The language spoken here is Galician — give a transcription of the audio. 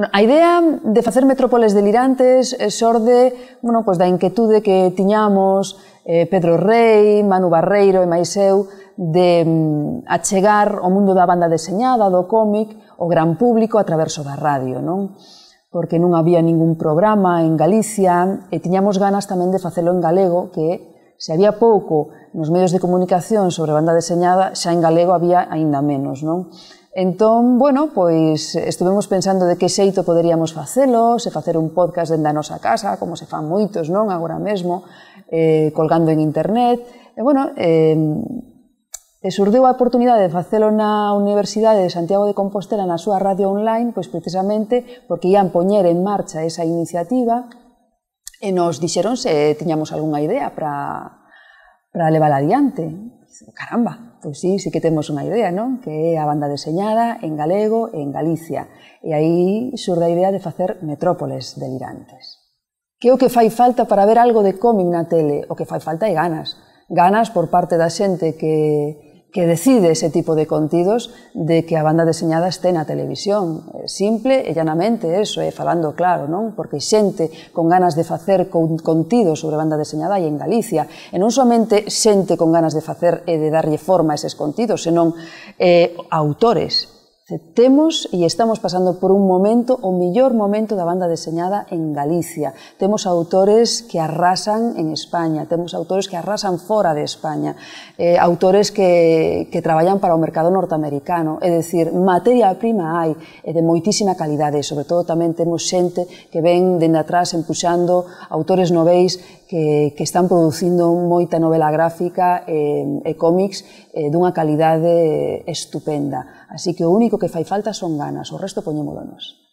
Bueno, a idea de facer metrópoles delirantes xorde bueno, pois da inquietude que tiñamos eh, Pedro Rei, Manu Barreiro e máis eu de mm, achegar o mundo da banda deseñada, do cómic, o gran público a traverso da radio, non? Porque non había ningún programa en Galicia e tiñamos ganas tamén de facelo en galego, que é se había pouco nos medios de comunicación sobre banda deseñada, xa en galego había aínda menos, non? Entón, bueno, pois estuvemos pensando de que xeito poderíamos facelo, se facer un podcast dende a nosa casa, como se fan moitos, non, agora mesmo, eh, colgando en internet. E, bueno, eh, E surdeu a oportunidade de facelo na Universidade de Santiago de Compostela na súa radio online, pois precisamente porque ian poñer en marcha esa iniciativa e nos dixeron se tiñamos algunha idea para, para levala adiante. Caramba, pois sí, sí que temos unha idea, non? Que é a banda deseñada en galego e en Galicia. E aí xurde a idea de facer metrópoles delirantes. Que o que fai falta para ver algo de cómic na tele? O que fai falta é ganas. Ganas por parte da xente que, que decide ese tipo de contidos de que a banda deseñada este na televisión. Eh, simple e llanamente eso, é falando claro, non? Porque xente con ganas de facer contido sobre banda deseñada e en Galicia. E non somente xente con ganas de facer e de darlle forma a eses contidos, senón eh, autores Temos e estamos pasando por un momento, o millor momento da banda deseñada en Galicia. Temos autores que arrasan en España, temos autores que arrasan fora de España, eh, autores que, que traballan para o mercado norteamericano, é dicir, materia prima hai e de moitísima calidade, e sobre todo tamén temos xente que ven dende atrás empuxando autores noveis que, que están producindo moita novela gráfica eh, e cómics eh, dunha calidade estupenda. Así que o único que fai falta son ganas, o resto poñémolo nós.